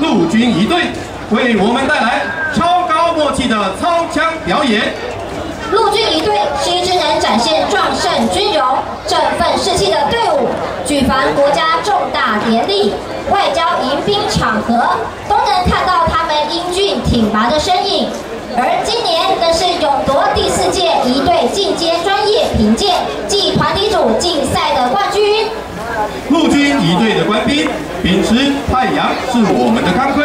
陆军仪队，为我们带来超高默契的操枪表演。陆军仪队是一支能展现壮盛军容、振奋士气的队伍，举凡国家重大典礼、外交迎宾场合，都能看到他们英俊挺拔的身影。而今年更是勇夺第四届仪队进阶专业评鉴暨团体组竞赛的冠军。陆军一队的官兵秉持太阳是我们的钢盔，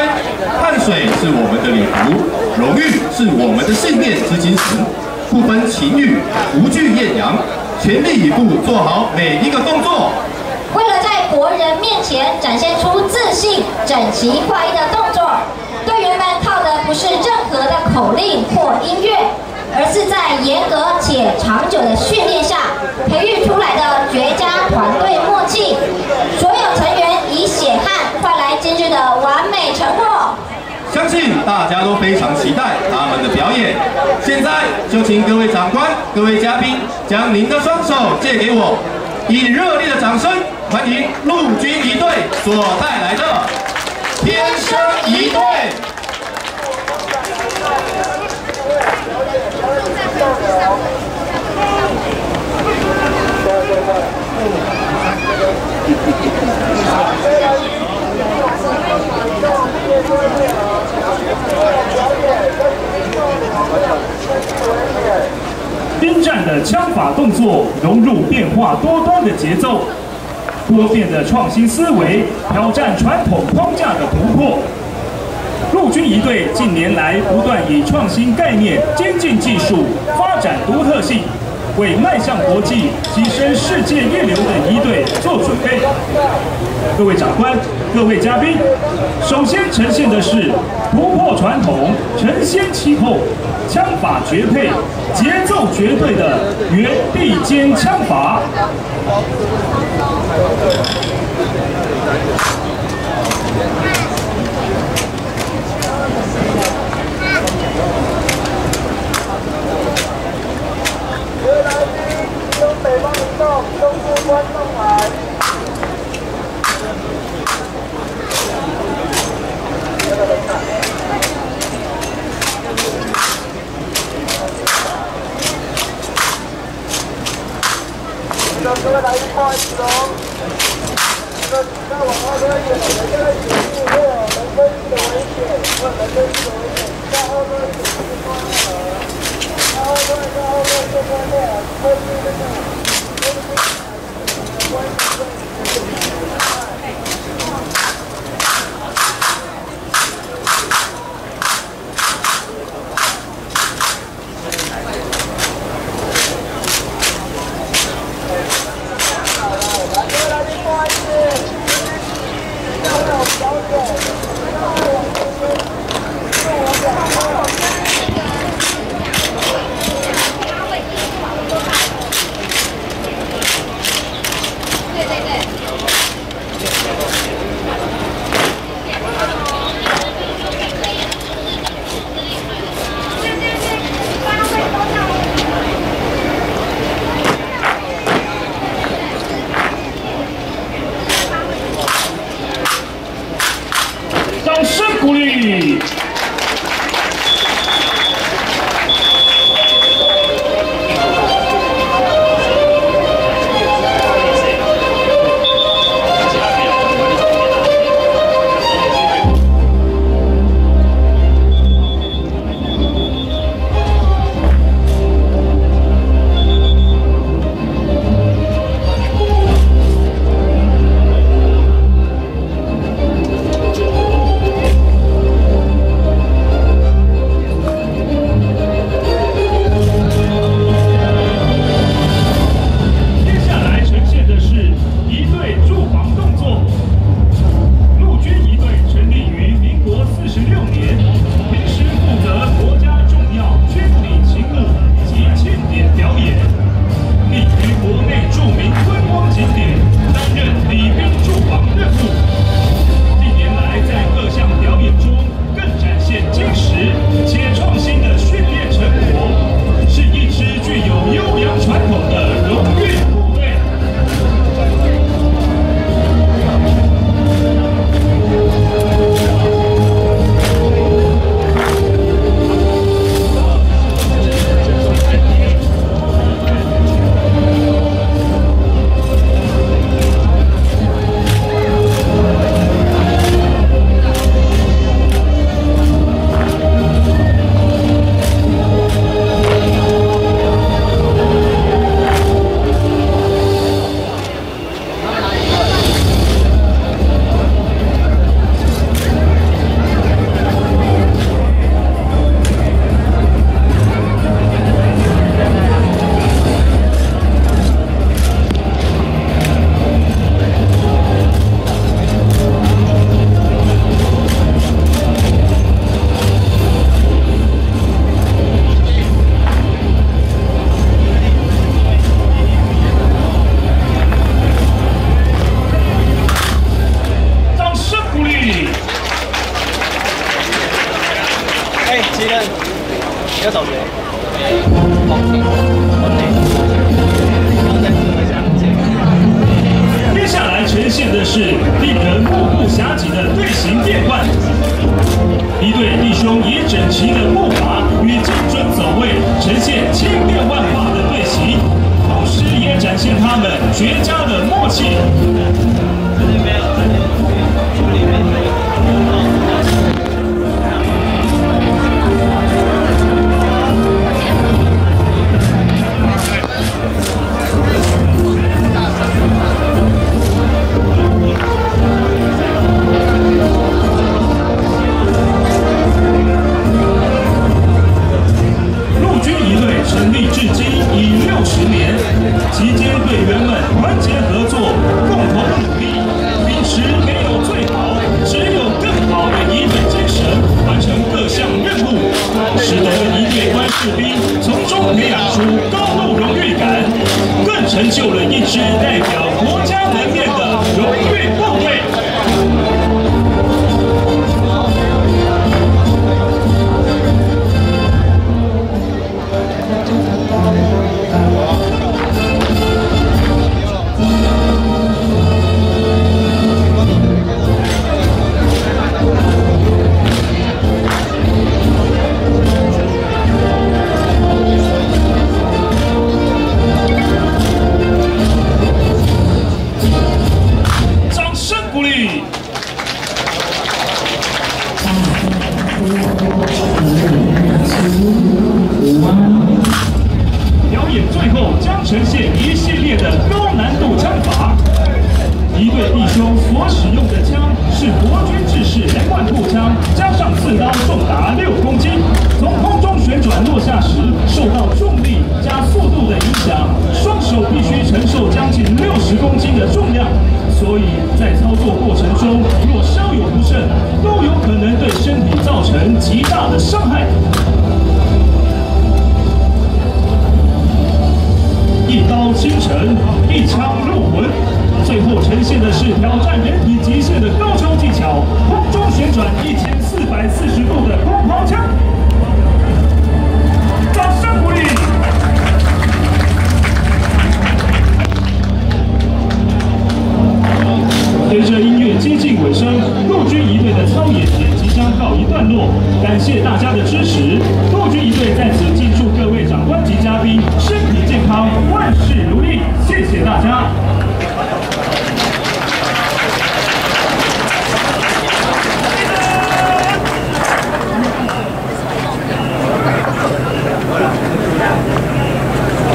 汗水是我们的礼服，荣誉是我们的信念之精神。不分晴雨，无惧艳阳，全力以赴做好每一个动作。为了在国人面前展现出自信、整齐划一的动作，队员们靠的不是任何的口令或音乐，而是在严格且长久的训练下培育出来的绝佳团队默契。所有成员以血汗换来今日的完美成果。相信大家都非常期待他们的表演。现在就请各位长官、各位嘉宾将您的双手借给我，以热烈的掌声欢迎陆军一队所带来的天生仪队。兵战的枪法动作融入变化多端的节奏，多变的创新思维挑战传统框架的突破。陆军一队近年来不断以创新概念、先进技术、发展独特性。为迈向国际、跻身世界一流的一队做准备。各位长官、各位嘉宾，首先呈现的是突破传统、承先启后、枪法绝配、节奏绝对的原地间枪法。Yeah. 几人？要走谁？接下来呈现的是令人目不暇接的队形变换。一队弟兄以整齐的步伐与精准走位，呈现千变万化的队形，同时也展现他们绝佳成立至今已六十年，期间队员们团结合作，共同努力，秉持没有最好，只有更好的一队精神，完成各项任务，使得一队官士兵从中培养出高度荣誉感，更成就极大的伤害。一刀倾城一枪入魂。最后呈现的是挑战人体极限的高超技巧空中旋转一千四百四十度的